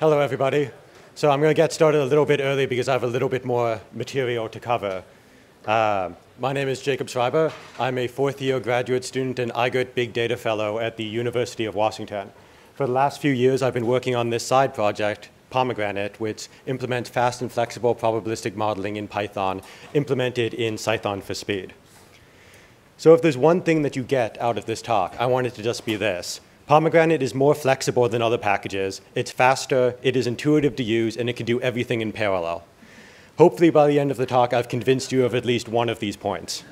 Hello, everybody. So I'm going to get started a little bit early because I have a little bit more material to cover. Uh, my name is Jacob Schreiber. I'm a fourth year graduate student and IGERT Big Data Fellow at the University of Washington. For the last few years, I've been working on this side project, Pomegranate, which implements fast and flexible probabilistic modeling in Python, implemented in Cython for speed. So if there's one thing that you get out of this talk, I want it to just be this. Pomegranate is more flexible than other packages. It's faster, it is intuitive to use, and it can do everything in parallel. Hopefully by the end of the talk, I've convinced you of at least one of these points.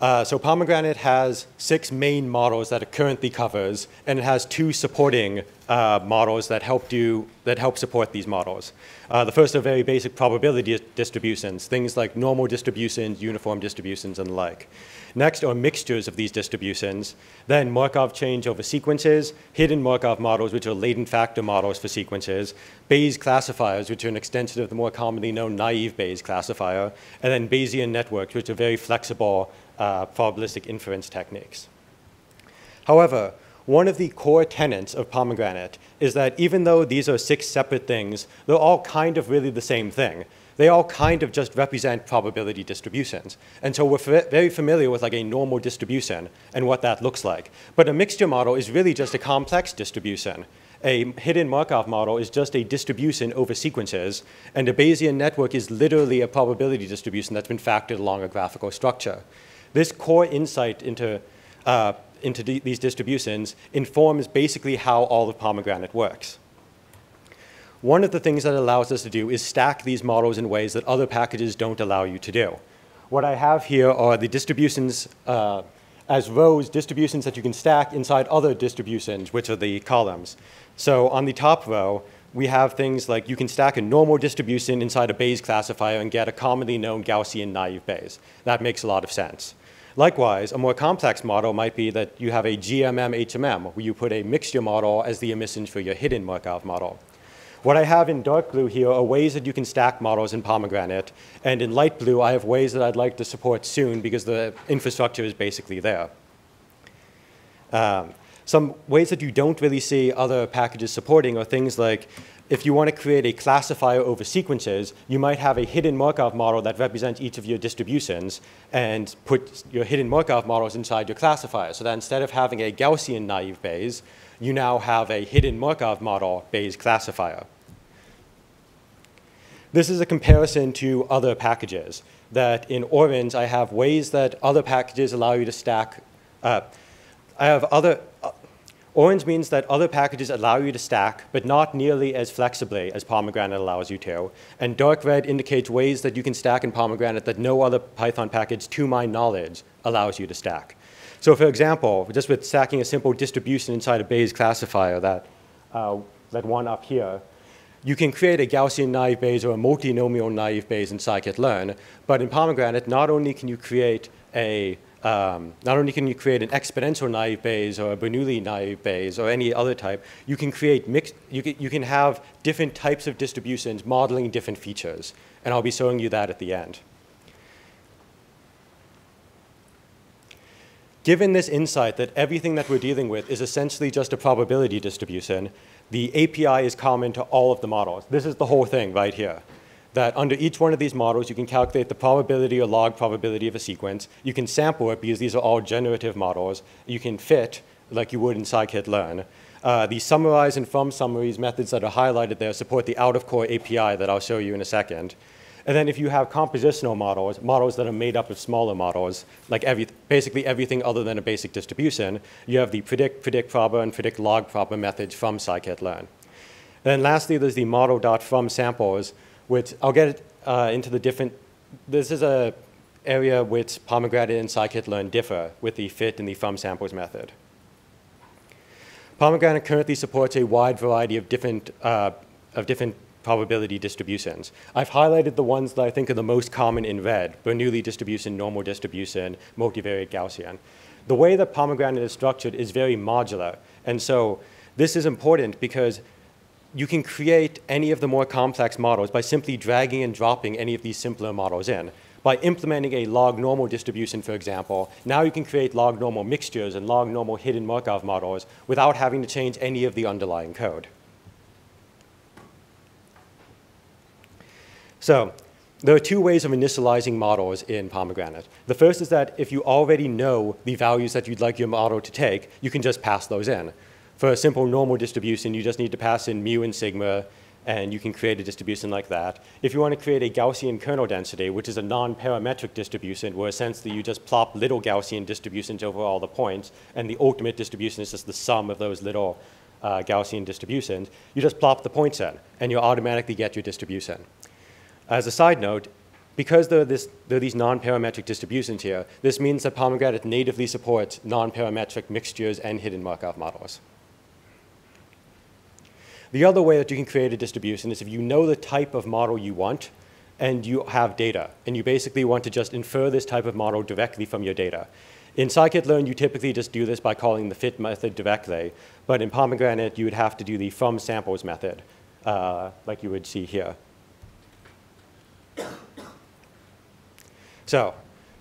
Uh, so Pomegranate has six main models that it currently covers, and it has two supporting uh, models that help do that help support these models. Uh, the first are very basic probability distributions, things like normal distributions, uniform distributions, and the like. Next are mixtures of these distributions. Then Markov chains over sequences, hidden Markov models, which are latent factor models for sequences, Bayes classifiers, which are an extension of the more commonly known naive Bayes classifier, and then Bayesian networks, which are very flexible uh, probabilistic inference techniques. However, one of the core tenets of Pomegranate is that even though these are six separate things, they're all kind of really the same thing. They all kind of just represent probability distributions. And so we're very familiar with like a normal distribution and what that looks like. But a mixture model is really just a complex distribution. A hidden Markov model is just a distribution over sequences, and a Bayesian network is literally a probability distribution that's been factored along a graphical structure. This core insight into uh, into these distributions informs basically how all of Pomegranate works. One of the things that allows us to do is stack these models in ways that other packages don't allow you to do. What I have here are the distributions uh, as rows, distributions that you can stack inside other distributions, which are the columns. So on the top row, we have things like you can stack a normal distribution inside a Bayes classifier and get a commonly known Gaussian naive Bayes. That makes a lot of sense. Likewise, a more complex model might be that you have a GMM HMM, where you put a mixture model as the emission for your hidden Markov model. What I have in dark blue here are ways that you can stack models in Pomegranate, and in light blue, I have ways that I'd like to support soon because the infrastructure is basically there. Um, some ways that you don't really see other packages supporting are things like if you want to create a classifier over sequences, you might have a hidden Markov model that represents each of your distributions and put your hidden Markov models inside your classifier. So that instead of having a Gaussian naive Bayes, you now have a hidden Markov model Bayes classifier. This is a comparison to other packages. That in Orange, I have ways that other packages allow you to stack. Uh, I have other, Orange means that other packages allow you to stack, but not nearly as flexibly as Pomegranate allows you to. And dark red indicates ways that you can stack in Pomegranate that no other Python package, to my knowledge, allows you to stack. So for example, just with stacking a simple distribution inside a Bayes classifier, that, uh, that one up here, you can create a Gaussian naive Bayes or a multinomial naive Bayes in scikit-learn, but in Pomegranate, not only can you create a um, not only can you create an exponential naive Bayes or a Bernoulli naive Bayes or any other type, you can create mixed, you can, you can have different types of distributions modeling different features. And I'll be showing you that at the end. Given this insight that everything that we're dealing with is essentially just a probability distribution, the API is common to all of the models. This is the whole thing right here that under each one of these models, you can calculate the probability or log probability of a sequence. You can sample it because these are all generative models. You can fit like you would in scikit-learn. Uh, the summarize and from summaries methods that are highlighted there support the out-of-core API that I'll show you in a second. And then if you have compositional models, models that are made up of smaller models, like every, basically everything other than a basic distribution, you have the predict, predict proba, and predict log proba methods from scikit-learn. And then lastly, there's the model.from samples, which I'll get uh, into the different, this is a area which pomegranate and scikit-learn differ with the fit and the from samples method. Pomegranate currently supports a wide variety of different, uh, of different probability distributions. I've highlighted the ones that I think are the most common in red, Bernoulli distribution, normal distribution, multivariate Gaussian. The way that Pomegranate is structured is very modular, and so this is important because you can create any of the more complex models by simply dragging and dropping any of these simpler models in. By implementing a log normal distribution, for example, now you can create log normal mixtures and log normal hidden Markov models without having to change any of the underlying code. So there are two ways of initializing models in Pomegranate. The first is that if you already know the values that you'd like your model to take, you can just pass those in. For a simple normal distribution, you just need to pass in mu and sigma, and you can create a distribution like that. If you want to create a Gaussian kernel density, which is a non-parametric distribution, where essentially you just plop little Gaussian distributions over all the points, and the ultimate distribution is just the sum of those little uh, Gaussian distributions, you just plop the points in, and you automatically get your distribution. As a side note, because there are, this, there are these non-parametric distributions here, this means that Pomegranate natively supports non-parametric mixtures and hidden Markov models. The other way that you can create a distribution is if you know the type of model you want and you have data, and you basically want to just infer this type of model directly from your data. In scikit-learn, you typically just do this by calling the fit method directly, but in Pomegranate, you would have to do the from samples method, uh, like you would see here. So,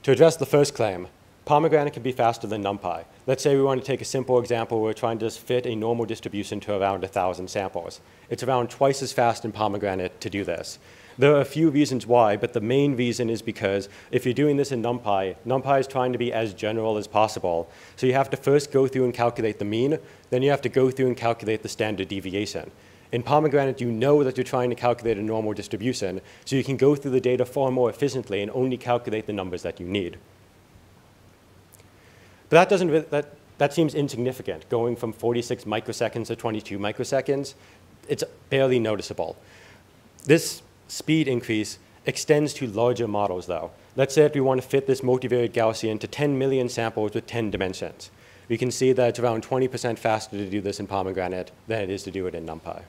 to address the first claim, pomegranate can be faster than NumPy. Let's say we want to take a simple example where we're trying to just fit a normal distribution to around 1,000 samples. It's around twice as fast in pomegranate to do this. There are a few reasons why, but the main reason is because if you're doing this in NumPy, NumPy is trying to be as general as possible. So you have to first go through and calculate the mean, then you have to go through and calculate the standard deviation. In Pomegranate, you know that you're trying to calculate a normal distribution, so you can go through the data far more efficiently and only calculate the numbers that you need. But that, doesn't, that, that seems insignificant, going from 46 microseconds to 22 microseconds. It's barely noticeable. This speed increase extends to larger models, though. Let's say if we want to fit this multivariate Gaussian to 10 million samples with 10 dimensions. We can see that it's around 20% faster to do this in Pomegranate than it is to do it in NumPy.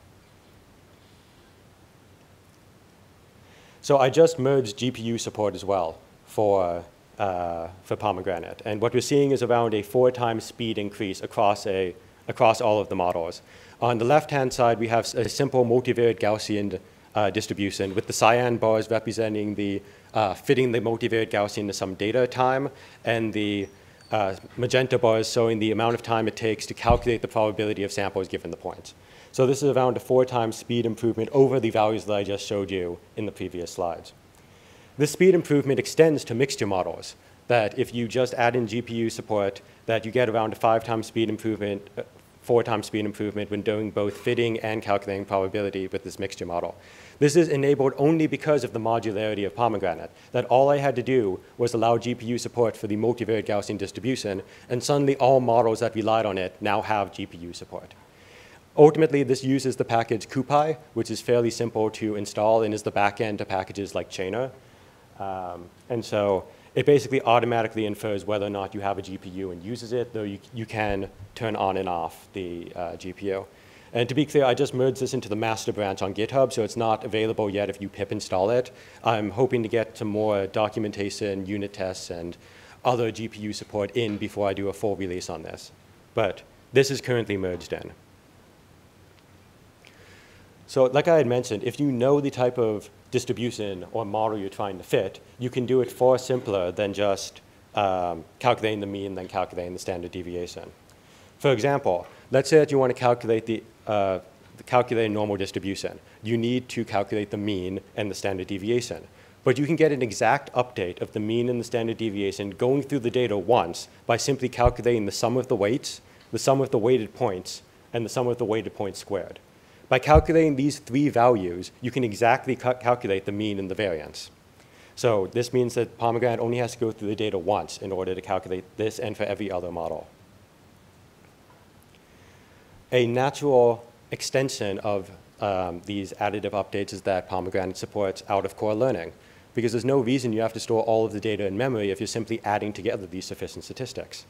So I just merged GPU support as well for, uh, for Pomegranate. And what we're seeing is around a four times speed increase across, a, across all of the models. On the left-hand side, we have a simple multivariate Gaussian uh, distribution with the cyan bars representing the uh, fitting the multivariate Gaussian to some data time and the uh, magenta bars showing the amount of time it takes to calculate the probability of samples given the points. So this is around a four times speed improvement over the values that I just showed you in the previous slides. This speed improvement extends to mixture models, that if you just add in GPU support, that you get around a five times speed improvement, uh, four times speed improvement when doing both fitting and calculating probability with this mixture model. This is enabled only because of the modularity of Pomegranate, that all I had to do was allow GPU support for the multivariate Gaussian distribution, and suddenly all models that relied on it now have GPU support. Ultimately, this uses the package CuPy, which is fairly simple to install and is the backend to packages like Chainer. Um, and so it basically automatically infers whether or not you have a GPU and uses it, though you, you can turn on and off the uh, GPU. And to be clear, I just merged this into the master branch on GitHub, so it's not available yet if you pip install it. I'm hoping to get some more documentation, unit tests, and other GPU support in before I do a full release on this. But this is currently merged in. So like I had mentioned, if you know the type of distribution or model you're trying to fit, you can do it far simpler than just um, calculating the mean and then calculating the standard deviation. For example, let's say that you want to calculate the, uh, calculate a normal distribution. You need to calculate the mean and the standard deviation. But you can get an exact update of the mean and the standard deviation going through the data once by simply calculating the sum of the weights, the sum of the weighted points, and the sum of the weighted points squared. By calculating these three values, you can exactly ca calculate the mean and the variance. So this means that Pomegranate only has to go through the data once in order to calculate this and for every other model. A natural extension of um, these additive updates is that Pomegranate supports out-of-core learning because there's no reason you have to store all of the data in memory if you're simply adding together these sufficient statistics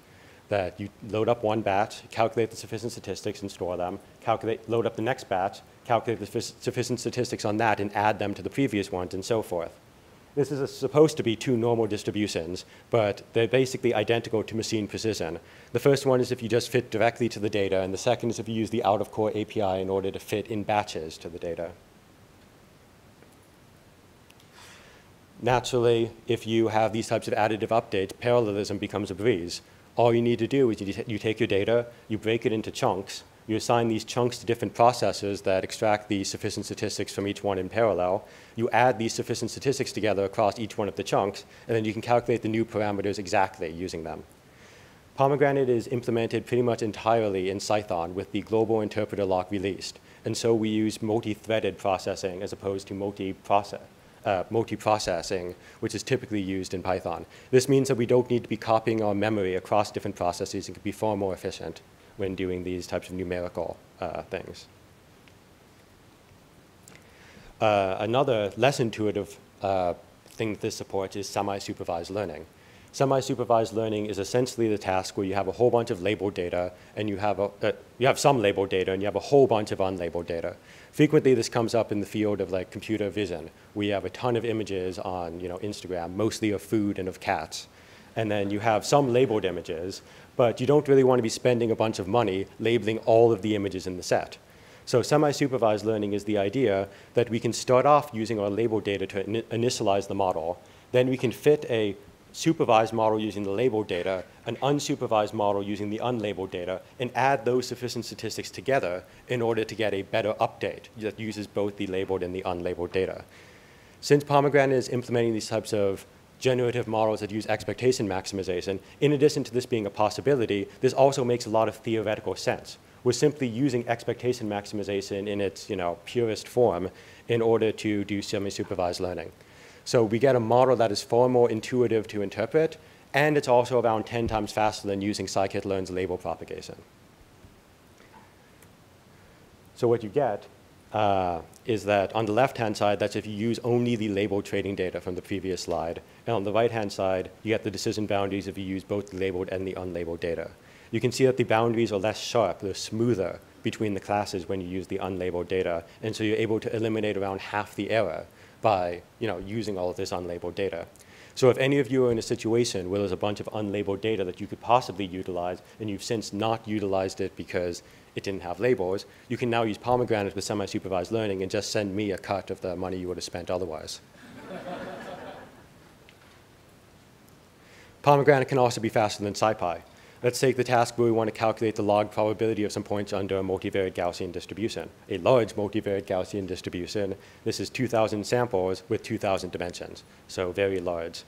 that you load up one batch, calculate the sufficient statistics and store them, calculate, load up the next batch, calculate the sufficient statistics on that and add them to the previous ones and so forth. This is supposed to be two normal distributions, but they're basically identical to machine precision. The first one is if you just fit directly to the data, and the second is if you use the out-of-core API in order to fit in batches to the data. naturally, if you have these types of additive updates, parallelism becomes a breeze. All you need to do is you, you take your data, you break it into chunks, you assign these chunks to different processors that extract the sufficient statistics from each one in parallel. You add these sufficient statistics together across each one of the chunks, and then you can calculate the new parameters exactly using them. Pomegranate is implemented pretty much entirely in Cython with the global interpreter lock released. And so we use multi-threaded processing as opposed to multi-process. Uh, multiprocessing, which is typically used in Python. This means that we don't need to be copying our memory across different processes and can be far more efficient when doing these types of numerical uh, things. Uh, another less intuitive uh, thing that this supports is semi-supervised learning. Semi-supervised learning is essentially the task where you have a whole bunch of labeled data and you have, a, uh, you have some labeled data and you have a whole bunch of unlabeled data. Frequently this comes up in the field of like computer vision. We have a ton of images on you know, Instagram, mostly of food and of cats. And then you have some labeled images, but you don't really want to be spending a bunch of money labeling all of the images in the set. So semi-supervised learning is the idea that we can start off using our labeled data to initialize the model. Then we can fit a supervised model using the labeled data, an unsupervised model using the unlabeled data, and add those sufficient statistics together in order to get a better update that uses both the labeled and the unlabeled data. Since Pomegranate is implementing these types of generative models that use expectation maximization, in addition to this being a possibility, this also makes a lot of theoretical sense. We're simply using expectation maximization in its you know, purest form in order to do semi-supervised learning. So we get a model that is far more intuitive to interpret, and it's also around 10 times faster than using scikit-learn's label propagation. So what you get uh, is that on the left-hand side, that's if you use only the labeled trading data from the previous slide. And on the right-hand side, you get the decision boundaries if you use both the labeled and the unlabeled data. You can see that the boundaries are less sharp, they're smoother between the classes when you use the unlabeled data. And so you're able to eliminate around half the error by you know, using all of this unlabeled data. So if any of you are in a situation where there's a bunch of unlabeled data that you could possibly utilize and you've since not utilized it because it didn't have labels, you can now use Pomegranate with semi-supervised learning and just send me a cut of the money you would have spent otherwise. Pomegranate can also be faster than SciPy. Let's take the task where we want to calculate the log probability of some points under a multivariate Gaussian distribution, a large multivariate Gaussian distribution. This is 2,000 samples with 2,000 dimensions, so very large.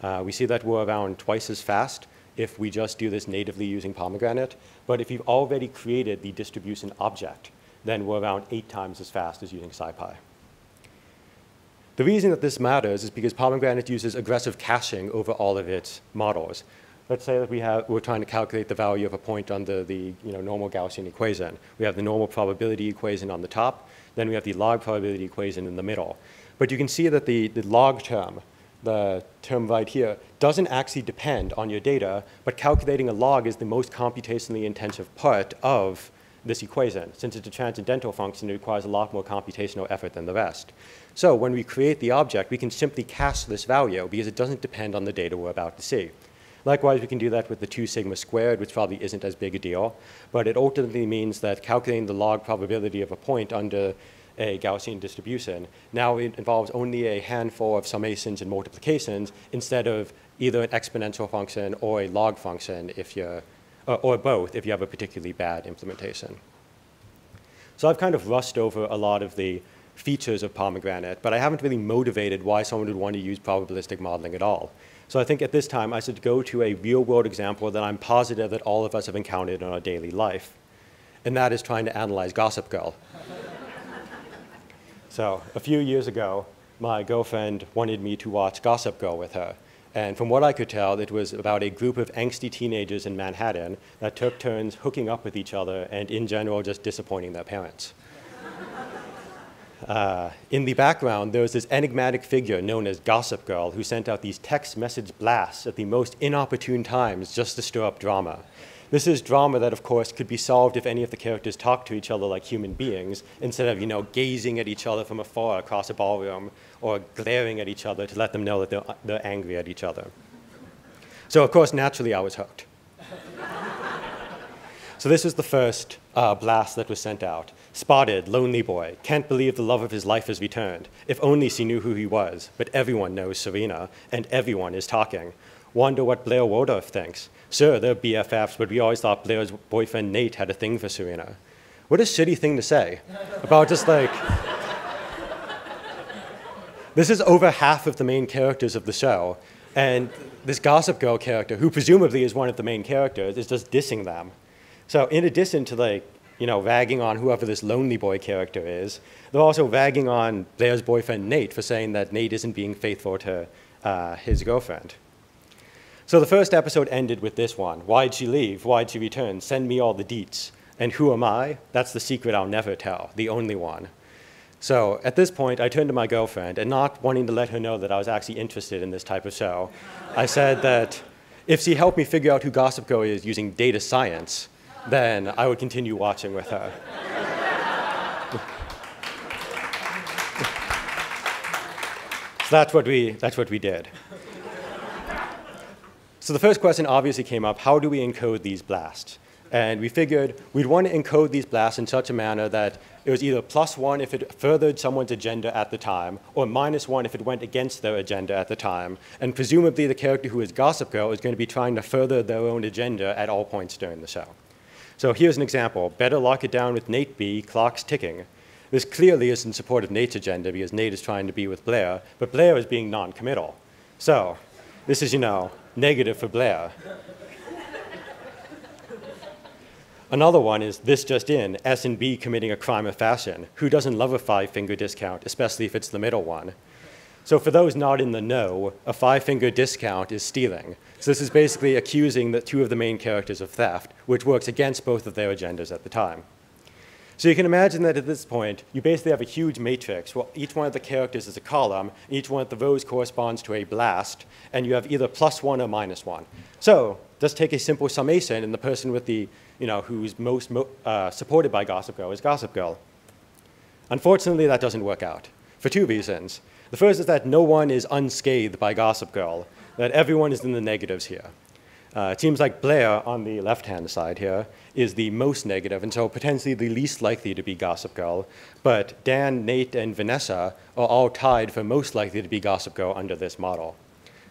Uh, we see that we're around twice as fast if we just do this natively using Pomegranate, but if you've already created the distribution object, then we're around eight times as fast as using SciPy. The reason that this matters is because Pomegranate uses aggressive caching over all of its models let's say that we have, we're trying to calculate the value of a point under the you know, normal Gaussian equation. We have the normal probability equation on the top, then we have the log probability equation in the middle. But you can see that the, the log term, the term right here, doesn't actually depend on your data, but calculating a log is the most computationally intensive part of this equation. Since it's a transcendental function, it requires a lot more computational effort than the rest. So when we create the object, we can simply cast this value because it doesn't depend on the data we're about to see. Likewise, we can do that with the 2 sigma squared, which probably isn't as big a deal, but it ultimately means that calculating the log probability of a point under a Gaussian distribution, now it involves only a handful of summations and multiplications instead of either an exponential function or a log function if you're, or, or both if you have a particularly bad implementation. So I've kind of rushed over a lot of the features of Pomegranate, but I haven't really motivated why someone would want to use probabilistic modeling at all. So I think at this time I should go to a real world example that I'm positive that all of us have encountered in our daily life. And that is trying to analyze Gossip Girl. so a few years ago, my girlfriend wanted me to watch Gossip Girl with her. And from what I could tell, it was about a group of angsty teenagers in Manhattan that took turns hooking up with each other and in general just disappointing their parents. Uh, in the background, there was this enigmatic figure known as Gossip Girl who sent out these text message blasts at the most inopportune times just to stir up drama. This is drama that, of course, could be solved if any of the characters talked to each other like human beings instead of, you know, gazing at each other from afar across a ballroom or glaring at each other to let them know that they're, they're angry at each other. So, of course, naturally, I was hooked. so this was the first uh, blast that was sent out. Spotted, lonely boy, can't believe the love of his life has returned. If only she knew who he was. But everyone knows Serena, and everyone is talking. Wonder what Blair Waldorf thinks. Sure, they're BFFs, but we always thought Blair's boyfriend Nate had a thing for Serena. What a shitty thing to say about just like. this is over half of the main characters of the show, and this Gossip Girl character, who presumably is one of the main characters, is just dissing them. So, in addition to like you know, ragging on whoever this lonely boy character is. They're also ragging on Blair's boyfriend Nate for saying that Nate isn't being faithful to uh, his girlfriend. So the first episode ended with this one Why'd she leave? Why'd she return? Send me all the deets. And who am I? That's the secret I'll never tell, the only one. So at this point, I turned to my girlfriend, and not wanting to let her know that I was actually interested in this type of show, I said that if she helped me figure out who Gossip Girl is using data science, then I would continue watching with her. so that's what we, that's what we did. So the first question obviously came up, how do we encode these blasts? And we figured we'd want to encode these blasts in such a manner that it was either plus one if it furthered someone's agenda at the time, or minus one if it went against their agenda at the time. And presumably the character who is Gossip Girl is going to be trying to further their own agenda at all points during the show. So here's an example. Better lock it down with Nate B, clock's ticking. This clearly is in support of Nate's agenda because Nate is trying to be with Blair, but Blair is being non-committal. So this is, you know, negative for Blair. Another one is this just in, S and B committing a crime of fashion. Who doesn't love a five-finger discount, especially if it's the middle one? So for those not in the know, a five-finger discount is stealing. So this is basically accusing the two of the main characters of theft, which works against both of their agendas at the time. So you can imagine that at this point, you basically have a huge matrix where each one of the characters is a column, each one of the rows corresponds to a blast, and you have either plus one or minus one. So just take a simple summation, and the person with the, you know, who's most mo uh, supported by Gossip Girl is Gossip Girl. Unfortunately, that doesn't work out for two reasons. The first is that no one is unscathed by Gossip Girl, that everyone is in the negatives here. Uh, it seems like Blair on the left-hand side here is the most negative, and so potentially the least likely to be Gossip Girl. But Dan, Nate, and Vanessa are all tied for most likely to be Gossip Girl under this model.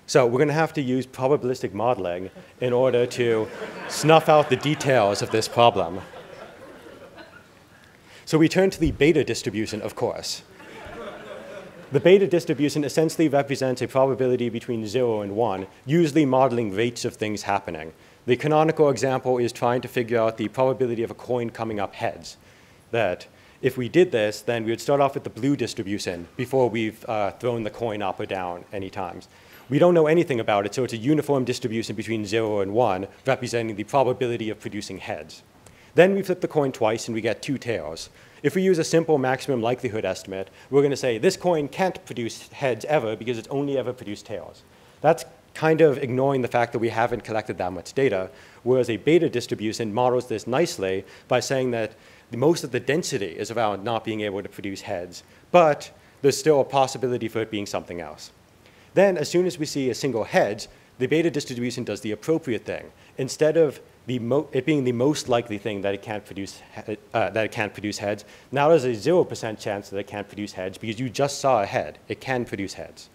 So we're going to have to use probabilistic modeling in order to snuff out the details of this problem. So we turn to the beta distribution, of course. The beta distribution essentially represents a probability between 0 and 1, usually modeling rates of things happening. The canonical example is trying to figure out the probability of a coin coming up heads. That if we did this, then we would start off with the blue distribution before we've uh, thrown the coin up or down any times. We don't know anything about it, so it's a uniform distribution between 0 and 1, representing the probability of producing heads. Then we flip the coin twice and we get two tails. If we use a simple maximum likelihood estimate, we're going to say this coin can't produce heads ever because it's only ever produced tails. That's kind of ignoring the fact that we haven't collected that much data, whereas a beta distribution models this nicely by saying that most of the density is around not being able to produce heads, but there's still a possibility for it being something else. Then, as soon as we see a single head, the beta distribution does the appropriate thing. Instead of it being the most likely thing that it can't produce, uh, that it can't produce heads. Now there's a 0% chance that it can't produce heads because you just saw a head. It can produce heads.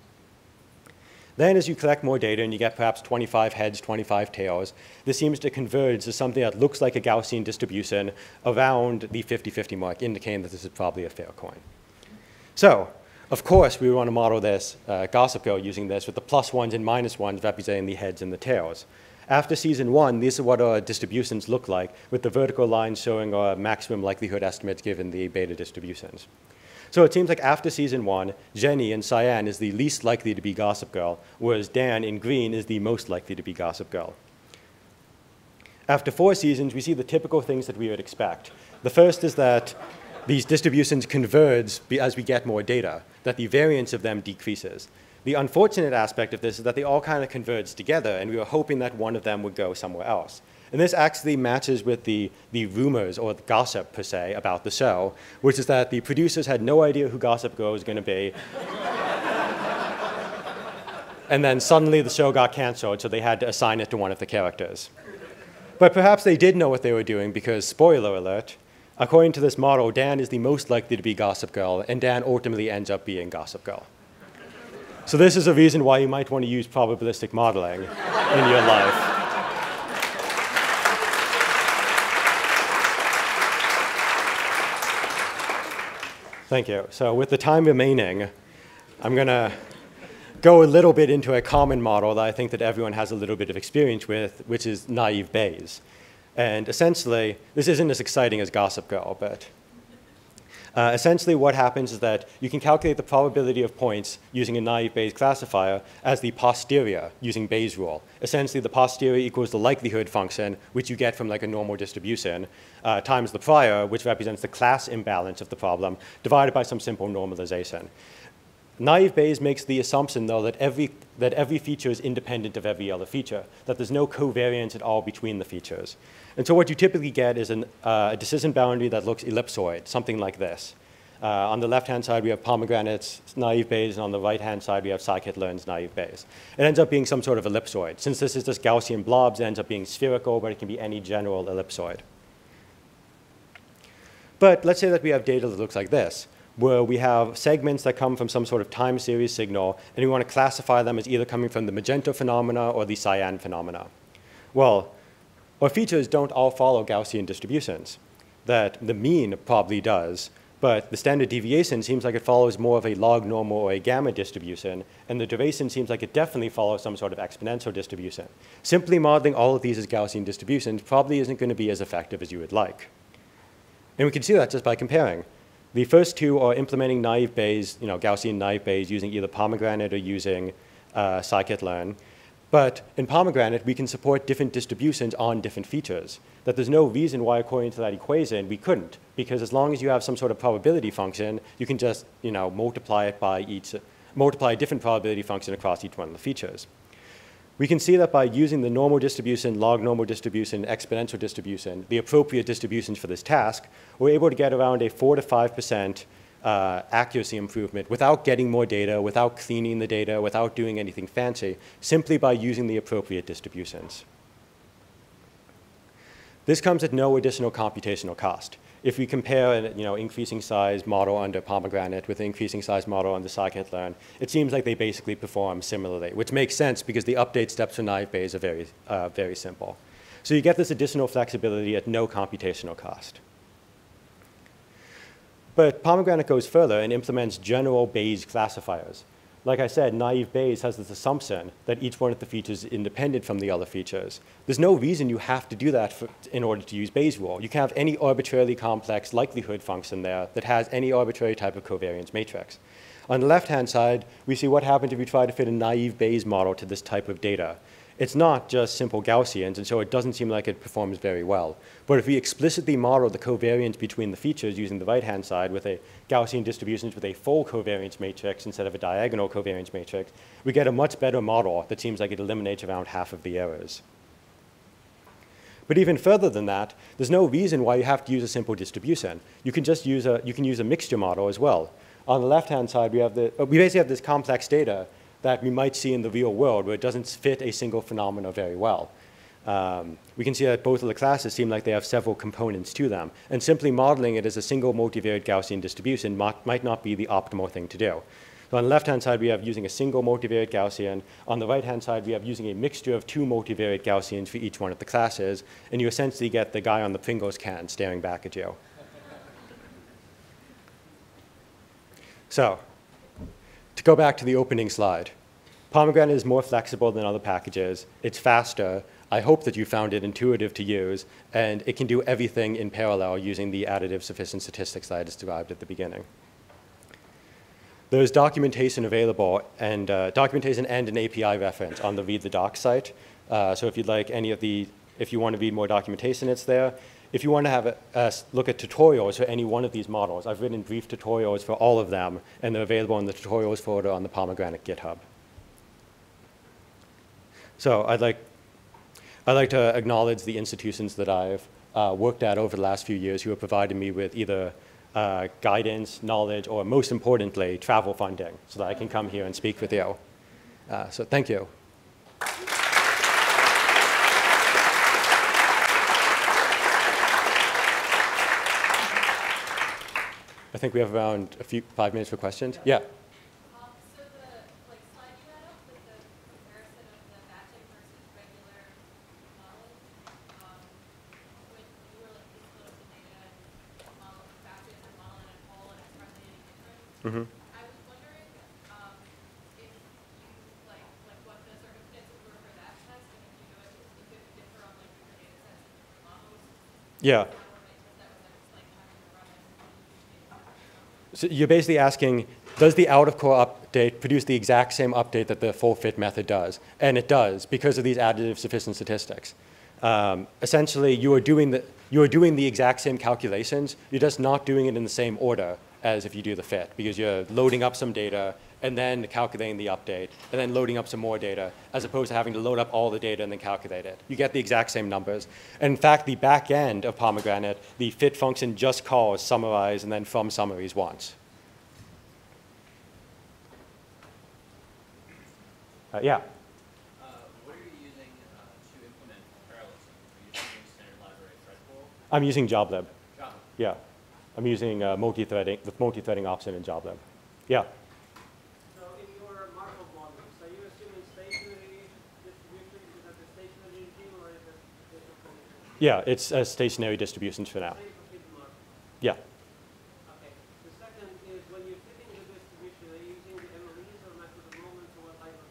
Then as you collect more data and you get perhaps 25 heads, 25 tails, this seems to converge to something that looks like a Gaussian distribution around the 50-50 mark, indicating that this is probably a fair coin. So, of course, we want to model this uh, Gossip Girl using this with the plus ones and minus ones representing the heads and the tails. After season one, these are what our distributions look like, with the vertical lines showing our maximum likelihood estimates given the beta distributions. So it seems like after season one, Jenny in cyan is the least likely to be Gossip Girl, whereas Dan in green is the most likely to be Gossip Girl. After four seasons, we see the typical things that we would expect. The first is that these distributions converge as we get more data, that the variance of them decreases. The unfortunate aspect of this is that they all kind of converge together, and we were hoping that one of them would go somewhere else. And this actually matches with the, the rumors or the gossip, per se, about the show, which is that the producers had no idea who Gossip Girl was going to be. and then suddenly the show got canceled, so they had to assign it to one of the characters. But perhaps they did know what they were doing because, spoiler alert, According to this model, Dan is the most likely to be Gossip Girl, and Dan ultimately ends up being Gossip Girl. So this is a reason why you might want to use probabilistic modeling in your life. Thank you. So with the time remaining, I'm going to go a little bit into a common model that I think that everyone has a little bit of experience with, which is naive Bayes. And essentially, this isn't as exciting as Gossip Girl, but uh, essentially what happens is that you can calculate the probability of points using a naive Bayes classifier as the posterior using Bayes rule. Essentially, the posterior equals the likelihood function, which you get from like a normal distribution, uh, times the prior, which represents the class imbalance of the problem, divided by some simple normalization. Naive Bayes makes the assumption, though, that every, that every feature is independent of every other feature, that there's no covariance at all between the features. And so what you typically get is an, uh, a decision boundary that looks ellipsoid, something like this. Uh, on the left-hand side, we have Pomegranate's naive Bayes, and on the right-hand side, we have scikit-learn's naive Bayes. It ends up being some sort of ellipsoid. Since this is just Gaussian blobs, it ends up being spherical, but it can be any general ellipsoid. But let's say that we have data that looks like this, where we have segments that come from some sort of time series signal, and we want to classify them as either coming from the magenta phenomena or the cyan phenomena. Well, our features don't all follow Gaussian distributions. That the mean probably does, but the standard deviation seems like it follows more of a log normal or a gamma distribution, and the duration seems like it definitely follows some sort of exponential distribution. Simply modeling all of these as Gaussian distributions probably isn't going to be as effective as you would like. And we can see that just by comparing. The first two are implementing naive Bayes, you know, Gaussian naive Bayes using either pomegranate or using uh, scikit-learn. But in pomegranate, we can support different distributions on different features. That there's no reason why, according to that equation, we couldn't. Because as long as you have some sort of probability function, you can just, you know, multiply it by each, multiply a different probability function across each one of the features. We can see that by using the normal distribution, log normal distribution, exponential distribution, the appropriate distributions for this task, we're able to get around a 4 to 5% uh, accuracy improvement without getting more data, without cleaning the data, without doing anything fancy, simply by using the appropriate distributions. This comes at no additional computational cost if we compare an you know, increasing size model under Pomegranate with an increasing size model under scikit-learn, it seems like they basically perform similarly, which makes sense because the update steps for naive Bayes are very, uh, very simple. So you get this additional flexibility at no computational cost. But Pomegranate goes further and implements general Bayes classifiers like I said, naive Bayes has this assumption that each one of the features is independent from the other features. There's no reason you have to do that for, in order to use Bayes' rule. You can have any arbitrarily complex likelihood function there that has any arbitrary type of covariance matrix. On the left-hand side, we see what happens if you try to fit a naive Bayes model to this type of data it's not just simple Gaussians, and so it doesn't seem like it performs very well. But if we explicitly model the covariance between the features using the right-hand side with a Gaussian distributions with a full covariance matrix instead of a diagonal covariance matrix, we get a much better model that seems like it eliminates around half of the errors. But even further than that, there's no reason why you have to use a simple distribution. You can just use a, you can use a mixture model as well. On the left-hand side, we, have the, uh, we basically have this complex data that we might see in the real world where it doesn't fit a single phenomenon very well. Um, we can see that both of the classes seem like they have several components to them. And simply modeling it as a single multivariate Gaussian distribution might, might not be the optimal thing to do. So on the left-hand side, we have using a single multivariate Gaussian. On the right-hand side, we have using a mixture of two multivariate Gaussians for each one of the classes. And you essentially get the guy on the Pringles can staring back at you. so to go back to the opening slide, Pomegranate is more flexible than other packages. It's faster. I hope that you found it intuitive to use, and it can do everything in parallel using the additive sufficient statistics that I described at the beginning. There's documentation available, and uh, documentation and an API reference on the Read the Docs site. Uh, so if you'd like any of the, if you want to read more documentation, it's there. If you want to have a, look at tutorials for any one of these models, I've written brief tutorials for all of them, and they're available in the tutorials folder on the Pomegranate GitHub. So I'd like, I'd like to acknowledge the institutions that I've uh, worked at over the last few years who have provided me with either uh, guidance, knowledge, or most importantly, travel funding so that I can come here and speak with you. Uh, so thank you. Think we have around a few, five minutes for questions. Yeah. Um, so the, like, slide you had up with the comparison of the batching versus regular modeling, um, when you were like, this little data and model, batching and modeling and whole and it's hardly any different. hmm I was wondering, um, if you, like, like what the circumstances were for that test and if you know if it could differ on like your data sets and different models. Yeah. That would make sense, that was like, like having to run it and use data. So you're basically asking, does the out-of-core update produce the exact same update that the full fit method does? And it does, because of these additive sufficient statistics. Um, essentially, you are, doing the, you are doing the exact same calculations, you're just not doing it in the same order as if you do the fit, because you're loading up some data and then calculating the update, and then loading up some more data, as opposed to having to load up all the data and then calculate it. You get the exact same numbers. And in fact, the back end of Pomegranate, the fit function just calls summarize and then from summaries once. Uh, yeah. Uh, what are you using uh, to implement parallelism? Are you using standard library threadpool? I'm using JobLib. Java. Yeah. I'm using uh, multi-threading, the multi-threading option in JobLib. Yeah. So in your Markov models, are you assuming stationary distribution? Is that the stationary regime or is it Yeah, it's a stationary distributions for now. same for hidden Markov? Yeah. Okay. The second is when you're fitting the distribution, are you using the MLEs or method of moments or what type of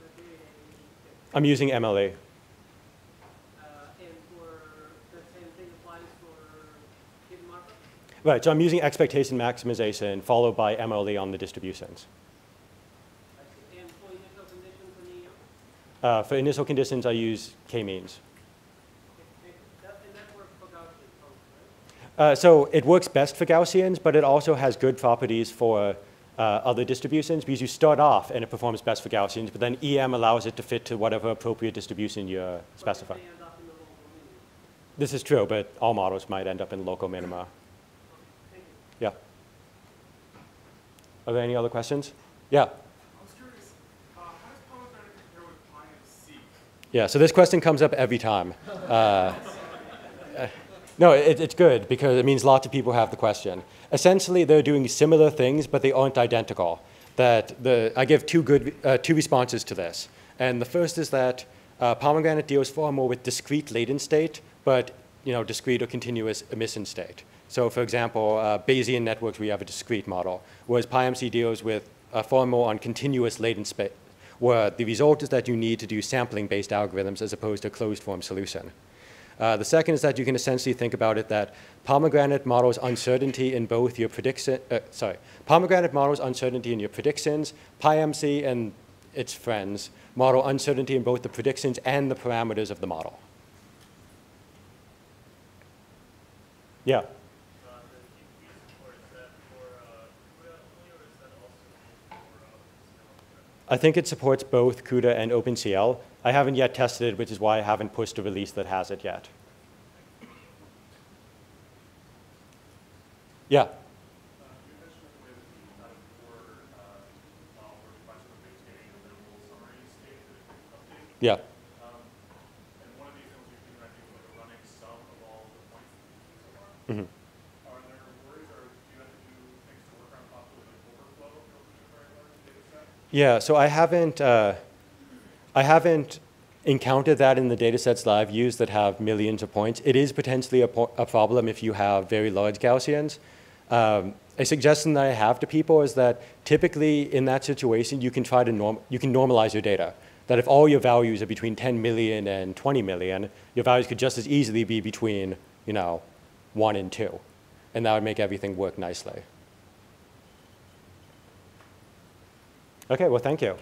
criteria are you using? I'm using MLE. Uh, and for the same thing applies for hidden Markov? Right, so I'm using expectation maximization followed by MLE on the distributions. I see. And for initial conditions? Uh, for initial conditions, I use k-means. Okay. And that, and that works for Gaussian functions, right? Uh, so it works best for Gaussians, but it also has good properties for uh, other distributions because you start off and it performs best for Gaussians, but then EM allows it to fit to whatever appropriate distribution you're But specifying. They end up in the local. This is true, but all models might end up in local minima. Yeah. Are there any other questions? Yeah. Curious, uh, how does pomegranate compare with PyMC? Yeah, so this question comes up every time. Uh, uh, no, it, it's good because it means lots of people have the question. Essentially, they're doing similar things, but they aren't identical. That the, I give two, good, uh, two responses to this. And the first is that uh, Pomegranate deals far more with discrete latent state, but you know, discrete or continuous emission state. So for example, uh, Bayesian networks, we have a discrete model, whereas PyMC deals with uh, far more on continuous latent space, where the result is that you need to do sampling-based algorithms as opposed to a closed-form solution. Uh, the second is that you can essentially think about it that pomegranate models uncertainty in both your prediction, uh, sorry, pomegranate models uncertainty in your predictions, PyMC and its friends model uncertainty in both the predictions and the parameters of the model. Yeah. Uh, the GPU support, is that for uh, CUDA only, or is that also for uh, I think it supports both CUDA and OpenCL. I haven't yet tested it, which is why I haven't pushed a release that has it yet. Yeah. Uh, you mentioned the way that the out-of-core uh, model works by sort of maintaining a minimal summary state that it can update. Yeah. Um, and one of the examples you can I think like a running sum of all the points that you've used so far. Mhm. Are there worries, or do you have to do things to work around possibly like overflow if you're looking at a very large data set? Yeah, so I haven't, uh, I haven't encountered that in the data sets that I've used that have millions of points. It is potentially a, a problem if you have very large Gaussians. Um, a suggestion that I have to people is that typically in that situation, you can try to norm, you can normalize your data. That if all your values are between 10 million and 20 million, your values could just as easily be between, you know, one and two. And that would make everything work nicely. Okay, well, thank you.